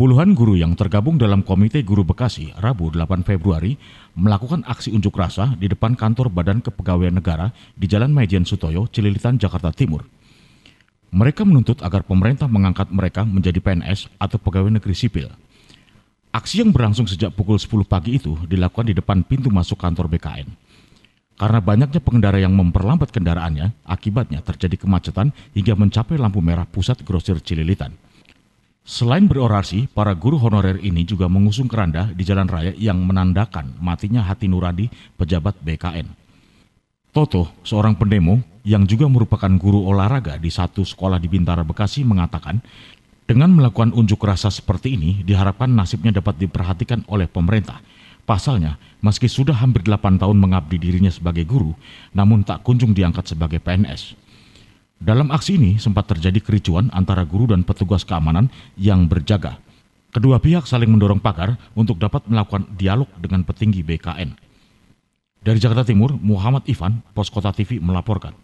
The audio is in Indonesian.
Puluhan guru yang tergabung dalam Komite Guru Bekasi Rabu 8 Februari melakukan aksi unjuk rasa di depan kantor Badan Kepegawaian Negara di Jalan Majen Sutoyo, Cililitan, Jakarta Timur. Mereka menuntut agar pemerintah mengangkat mereka menjadi PNS atau pegawai negeri sipil. Aksi yang berlangsung sejak pukul 10 pagi itu dilakukan di depan pintu masuk kantor BKN. Karena banyaknya pengendara yang memperlambat kendaraannya, akibatnya terjadi kemacetan hingga mencapai lampu merah pusat grosir Cililitan. Selain berorasi, para guru honorer ini juga mengusung keranda di jalan raya yang menandakan matinya hati nurani pejabat BKN. Toto, seorang pendemo yang juga merupakan guru olahraga di satu sekolah di Bintara Bekasi mengatakan, dengan melakukan unjuk rasa seperti ini diharapkan nasibnya dapat diperhatikan oleh pemerintah. Pasalnya, meski sudah hampir 8 tahun mengabdi dirinya sebagai guru, namun tak kunjung diangkat sebagai PNS. Dalam aksi ini sempat terjadi kericuan antara guru dan petugas keamanan yang berjaga. Kedua pihak saling mendorong pagar untuk dapat melakukan dialog dengan petinggi BKN. Dari Jakarta Timur, Muhammad Ivan, Pos Kota TV melaporkan.